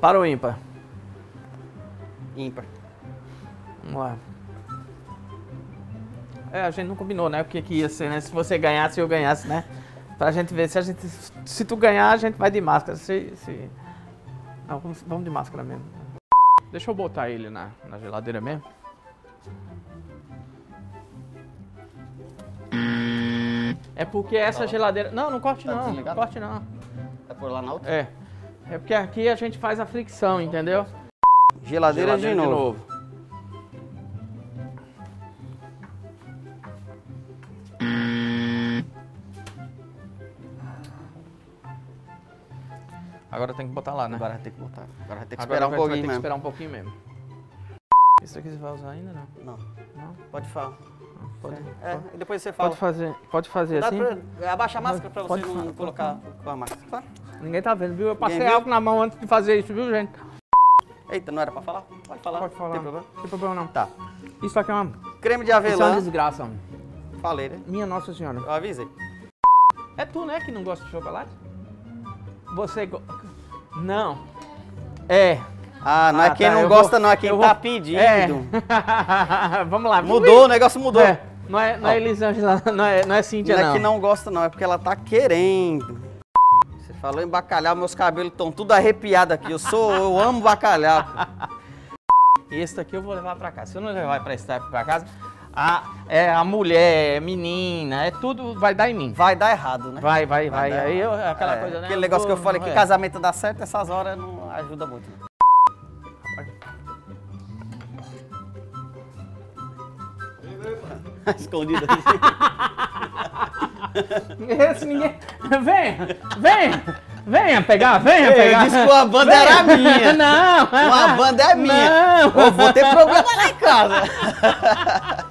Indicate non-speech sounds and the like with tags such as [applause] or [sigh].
Para o ímpar? Ímpar. Vamos lá. É, a gente não combinou, né? O que, que ia ser, né? Se você ganhasse, eu ganhasse, né? Pra gente ver se a gente. Se tu ganhar, a gente vai de máscara. Se. se... Não, vamos, vamos de máscara mesmo. Deixa eu botar ele na, na geladeira mesmo. É porque essa geladeira. Não, não corte Tá não. Desligado? corte não. É por lá na outra? É. É porque aqui a gente faz a fricção, entendeu? Geladeira, de, novo. Agora tem que botar lá, né? Agora vai ter que botar. Agora vai ter que Agora esperar um pouquinho ter que mesmo. esperar um pouquinho mesmo. Isso aqui você vai usar ainda não? Não, Não? pode falar. Pode, É, pode, depois você fala. pode fazer, pode fazer Dá assim? pra abaixar a máscara pra você não colocar com a máscara. Claro. Ninguém tá vendo, viu? Eu passei álcool na mão antes de fazer isso, viu, gente? Eita, não era pra falar? Pode falar. Pode falar. Tem problema? Não tem problema não. Tá. Isso aqui é uma, Creme de isso é uma avelã. desgraça. mano. Falei, né? Minha Nossa Senhora. Eu avisei. É tu, né, que não gosta de chocolate? Você... Go... Não. É. Ah, não é Ah, quem tá, não gosta, vou- não, é quem tá vou- pedindo. É. [laughs] Vamos lá. Mudou, o negócio mudou. É. Não é, não é Elisângela, [laughs] não é, não é Não Cíntia, é não. que não gosta, não, é porque ela tá querendo. Você falou em bacalhau, meus cabelos estão tudo arrepiados aqui. Eu sou, eu amo bacalhau. Esse daqui eu vou levar pra casa. Se eu não levar pra esse daqui pra casa, a, é a mulher, é menina, é tudo vai dar em mim. Vai dar errado, né? Vai, vai, vai. dar Aí eu, aquela É, coisa, né? Aquele negócio que eu falei que é. casamento dá certo, essas horas não ajuda muito. né? [laughs] Escondido. Esse ninguém. Venha, venha, venha pegar, venha pegar. eu disse que uma banda Venha. era minha. Não. Uma banda é minha. Não. Eu vou ter problema lá em casa. [laughs]